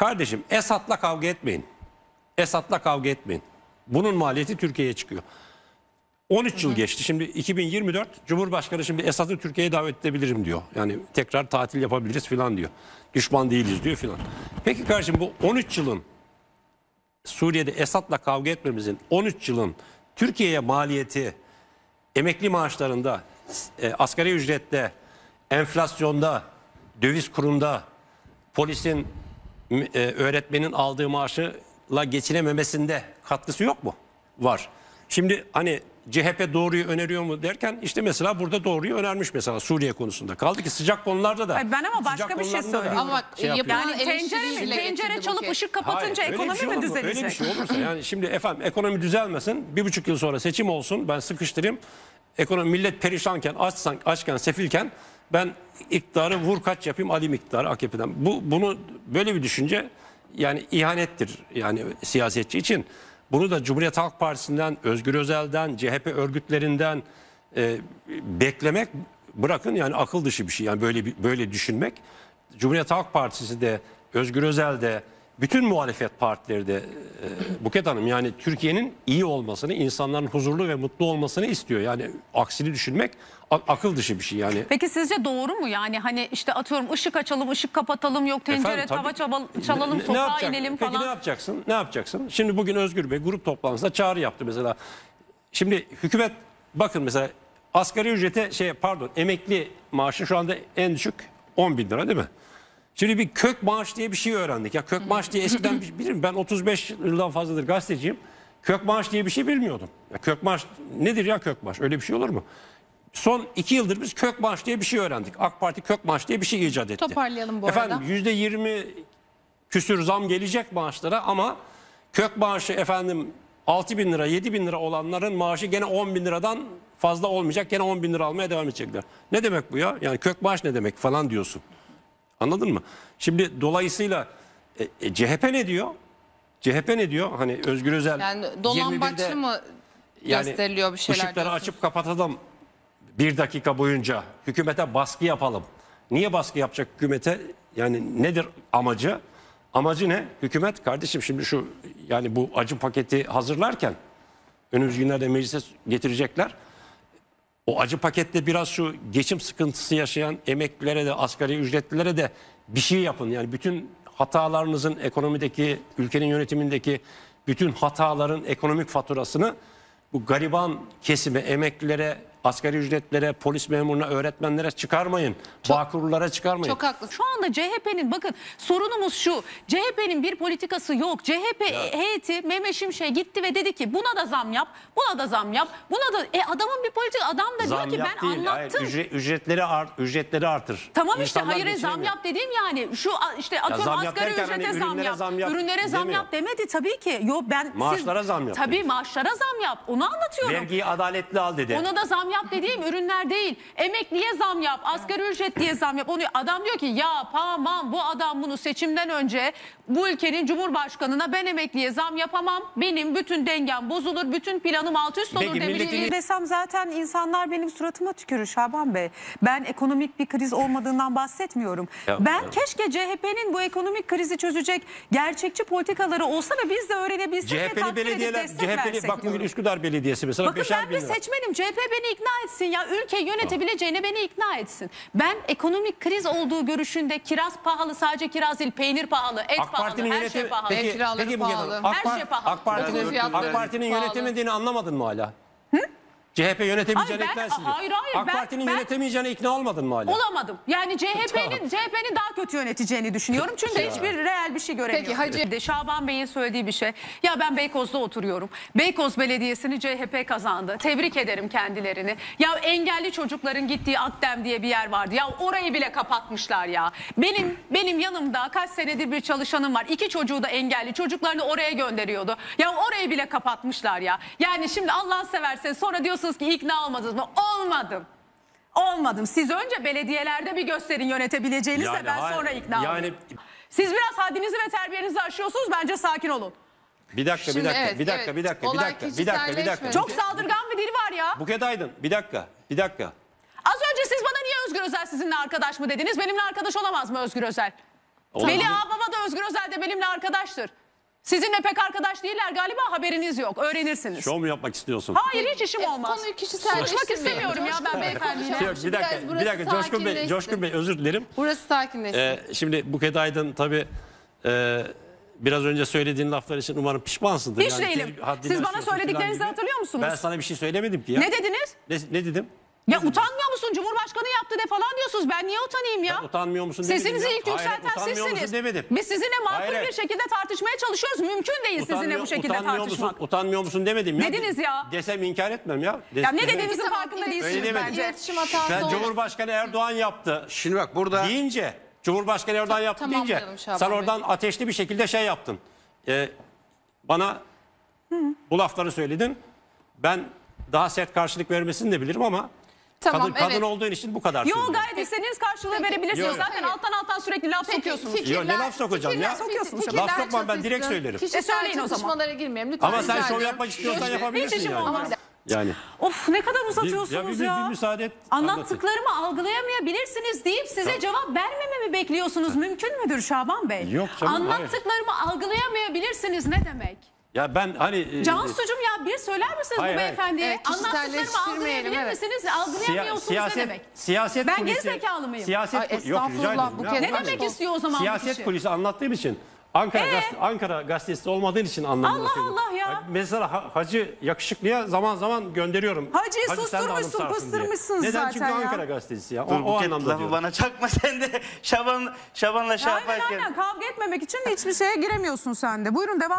Kardeşim Esad'la kavga etmeyin. Esad'la kavga etmeyin. Bunun maliyeti Türkiye'ye çıkıyor. 13 yıl geçti. Şimdi 2024 Cumhurbaşkanı şimdi Esad'ı Türkiye'ye davet edebilirim diyor. Yani tekrar tatil yapabiliriz filan diyor. Düşman değiliz diyor filan. Peki kardeşim bu 13 yılın Suriye'de Esad'la kavga etmemizin 13 yılın Türkiye'ye maliyeti emekli maaşlarında, e, asgari ücrette, enflasyonda, döviz kurunda, polisin, e, öğretmenin aldığı maaşla geçinememesinde katkısı yok mu? Var. Şimdi hani CHP doğruyu öneriyor mu derken işte mesela burada doğruyu önermiş mesela Suriye konusunda. Kaldı ki sıcak konularda da. Ben ama başka bir şey söylüyorum. Ama şey yapıyor. yapılan Yani tencere mi? Tencere çalıp Buket. ışık kapatınca Hayır, ekonomi şey mi düzelecek? Öyle bir şey olursa yani şimdi efendim ekonomi düzelmesin bir buçuk yıl sonra seçim olsun ben sıkıştırayım. Ekonomi millet perişanken açsan, açken sefilken ben iktidarı vur kaç yapayım alayım iktidarı AKP'den. Bu, bunu böyle bir düşünce yani ihanettir yani siyasetçi için. Bunu da Cumhuriyet Halk Partisi'nden, Özgür Özel'den, CHP örgütlerinden e, beklemek bırakın yani akıl dışı bir şey. Yani böyle böyle düşünmek. Cumhuriyet Halk Partisi de, Özgür Özel de, bütün muhalefet partileri de e, Buket Hanım yani Türkiye'nin iyi olmasını, insanların huzurlu ve mutlu olmasını istiyor. Yani aksini düşünmek akıl dışı bir şey yani. Peki sizce doğru mu yani hani işte atıyorum ışık açalım ışık kapatalım yok tencere Efendim, tava çabal- çalalım Ne- sokağa inelim Peki falan. ne yapacaksın? Ne yapacaksın? Şimdi bugün Özgür Bey grup toplantısında çağrı yaptı mesela. Şimdi hükümet bakın mesela asgari ücrete şey pardon emekli maaşı şu anda en düşük 10 bin lira değil mi? Şimdi bir kök maaş diye bir şey öğrendik. Ya kök maaş diye eskiden bir- bilirim ben 35 yıldan fazladır gazeteciyim. Kök maaş diye bir şey bilmiyordum. Ya kök maaş nedir ya kök maaş? Öyle bir şey olur mu? Son iki yıldır biz kök maaş diye bir şey öğrendik. AK Parti kök maaş diye bir şey icat etti. Toparlayalım bu Efendim, arada. Yüzde yirmi küsür zam gelecek maaşlara ama kök maaşı efendim 6 bin lira 7 bin lira olanların maaşı gene 10 bin liradan fazla olmayacak. Gene 10 bin lira almaya devam edecekler. Ne demek bu ya? Yani kök maaş ne demek falan diyorsun. Anladın mı? Şimdi dolayısıyla e, e, CHP ne diyor? CHP ne diyor? Hani Özgür Özel Yani 21'de dolambaçlı mı yani gösteriliyor bir şeyler ışıkları diyorsunuz? açıp kapatalım bir dakika boyunca hükümete baskı yapalım. Niye baskı yapacak hükümete? Yani nedir amacı? Amacı ne? Hükümet kardeşim şimdi şu yani bu acı paketi hazırlarken önümüz günlerde meclise getirecekler. O acı pakette biraz şu geçim sıkıntısı yaşayan emeklilere de asgari ücretlilere de bir şey yapın. Yani bütün hatalarınızın ekonomideki, ülkenin yönetimindeki bütün hataların ekonomik faturasını bu gariban kesime, emeklilere, asgari ücretlere, polis memuruna, öğretmenlere çıkarmayın. Bağkurlara çıkarmayın. Çok haklısın. Şu anda CHP'nin bakın sorunumuz şu. CHP'nin bir politikası yok. CHP heyeti Mehmet Şimşek gitti ve dedi ki buna da zam yap, buna da zam yap, buna da e adamın bir politik adam da Zam diyor ki ben değil, hayır, anlattım. ücret- ücretleri, art, ücretleri artır. Tamam işte İnsanlar hayır zam geçinemiyor. yap dediğim yani şu işte atıyorum zam yap asgari ücrete hani zam, yap, zam yap ürünlere zam demiyor. yap demedi tabii ki. Yo ben Maaşlara siz, zam yap Tabii dedi. maaşlara zam yap. Onu anlatıyorum. Vergiyi adaletli al dedi. Ona da zam yap dediğim ürünler değil. Emekliye zam yap, asgari ücret diye zam yap. Onu adam diyor ki yapamam. Bu adam bunu seçimden önce bu ülkenin cumhurbaşkanına ben emekliye zam yapamam. Benim bütün dengem bozulur, bütün planım alt üst olur Peki demiş. milletin- desem zaten insanlar benim suratıma tükürür Şaban Bey. Ben ekonomik bir kriz olmadığından bahsetmiyorum. Ya, ben ya. keşke CHP'nin bu ekonomik krizi çözecek gerçekçi politikaları olsa ve biz de öğrenebilsek ve CHP'li takdir edip belediyeler, destek CHP'li versek bak bugün. Üsküdar Belediyesi mesela Bakın beşer ben bin bir lira. seçmenim. CHP beni ikna etsin ya. Ülke yönetebileceğine beni ikna etsin. Ben ekonomik kriz olduğu görüşünde kiraz pahalı sadece kiraz değil peynir pahalı, et AK pahalı, Parti'nin her yönetimi şey pahalı. peki, Ev kiraları peki bu pahalı. AK, Her şey pahalı. AK Parti'nin Okul fiyatları AK Parti'nin pahalı. yönetemediğini anlamadın mı hala? CHP yönetemeyeceğine Hayır, ben- ikna etsin diyor. hayır, hayır, AK ben- Parti'nin ben- yönetemeyeceğine ikna olmadın mı hala? Olamadım. Yani CHP'nin CHP'nin daha kötü yöneteceğini düşünüyorum. Çünkü hiçbir reel bir şey göremiyorum. Peki, Hacı- de Şaban Bey'in söylediği bir şey. Ya ben Beykoz'da oturuyorum. Beykoz Belediyesi'ni CHP kazandı. Tebrik ederim kendilerini. Ya engelli çocukların gittiği Akdem diye bir yer vardı. Ya orayı bile kapatmışlar ya. Benim benim yanımda kaç senedir bir çalışanım var. İki çocuğu da engelli. Çocuklarını oraya gönderiyordu. Ya orayı bile kapatmışlar ya. Yani şimdi Allah seversen sonra diyorsunuz ki ikna olmadınız mı? Olmadım. Olmadım. Siz önce belediyelerde bir gösterin yönetebileceğinizi de Yani ben hayır, sonra ikna yani- olayım. Siz biraz haddinizi ve terbiyenizi aşıyorsunuz. Bence sakin olun. Bir dakika, bir Şimdi dakika, evet, bir dakika, evet. bir dakika, bir Olay dakika, bir dakika, bir dakika. kişiselleşmedi. Çok saldırgan bir dili var ya. Buket Aydın, bir dakika, bir dakika. Az önce siz bana niye Özgür Özel sizinle arkadaş mı dediniz? Benimle arkadaş olamaz mı Özgür Özel? Olabilir. Veli Ağbaba da Özgür Özel de benimle arkadaştır. Sizinle pek arkadaş değiller galiba haberiniz yok. Öğrenirsiniz. Şov mu yapmak istiyorsun? Hayır hiç işim E, olmaz. Konuyu kişiselleştirmeyelim. Konuşmak istemiyorum ya ben beyefendiyle. Yok, bir dakika, Biraz bir dakika Coşkun Bey, sakinleşsin. Coşkun Bey özür dilerim. Burası sakinleşsin. Ee, şimdi Buket Aydın tabii e, biraz önce söylediğin laflar için umarım pişmansındır. Hiç değilim. haddini Siz bana aşıyorsun söylediklerinizi gibi. hatırlıyor musunuz? Ben sana bir şey söylemedim ki ya. Ne dediniz? Ne, ne dedim? Ya utanmıyor musun? Cumhurbaşkanı yaptı de falan diyorsunuz. Ben niye utanayım ya? Ben utanmıyor musun demedim Sesinizi ya. ilk Hayır, yükselten utanmıyor musun sizsiniz. demedim. Biz sizinle makul Hayır. bir şekilde tartışmaya çalışıyoruz. Mümkün değil sizinle bu şekilde utanmıyor tartışmak. Musun, utanmıyor musun demedim ya. Dediniz ya. Desem inkar etmem ya. Des- Ya ne dediğinizin Tamam, farkında iletişim- değilsiniz Öyle demedim. bence. İletişim hatası Ben. Cumhurbaşkanı Erdoğan yaptı. Şimdi bak burada deyince Cumhurbaşkanı Erdoğan yaptı deyince tamamlayalım Şaban sen Bey. oradan ateşli bir şekilde şey yaptın. Ee, bana bu lafları söyledin. Ben daha sert karşılık vermesini de bilirim ama Tamam, kadın, kadın evet. olduğun için bu kadar Yo söylüyorum. gayet istediğiniz karşılığı verebilirsiniz. Yok. Zaten Hayır. alttan alttan sürekli laf Peki, sokuyorsunuz. fikirler- Yo, ne laf sokacağım ya? Sokuyorsunuz. fikirler Laf sokmam, ben direkt çatışsın. söylerim. Kişisel E, söyleyin o zaman. çatışmalara girmeyelim lütfen. Ama sen rica şov ediyorum. yapmak istiyorsan Hiç- yapabilirsin işim yani. olmaz. Yani. Of ne kadar Bir, uzatıyorsunuz ya, ya. bir, bir, bir müsaade et. anlatayım. Anlattıklarımı algılayamayabilirsiniz deyip size cevap vermememi bekliyorsunuz. Mümkün müdür Şaban Bey? Yok canım, hayır. Anlattıklarımı algılayamayabilirsiniz ne demek? Ya ben hani e, Cansucuğum ya bir söyler misiniz Hayır, bu hayır. beyefendiye? Evet, Anlattıklarımı kişiselleştirmeyelim, algılayabilir evet. misiniz? Algılayamıyorsunuz siyaset ne demek? siyaset Ben kulisi gerizekalı mıyım? Siyaset Ay, kul- yok rica estağfurullah, ederim. bu ya. kez- Ne demek istiyor o zaman bu Siyaset kişi? kulisi anlattığım için Ankara Ee? gazete- Ankara gazetesi olmadığın için anlamında Allah söylüyorum. Allah ya. Mesela Ha- Hacı yakışıklıya zaman zaman gönderiyorum. Hacı'yı sen de susturmuşsun, anımsarsın diye. pıstırmışsın Neden? zaten Çünkü ya. Ankara gazetesi ya. O, dur o Buket anlamda lafı diyorum. bana çakma sen de Şaban Şaban'la şey Aynen yaparken. aynen kavga etmemek için hiçbir şeye giremiyorsun sen de. Buyurun devam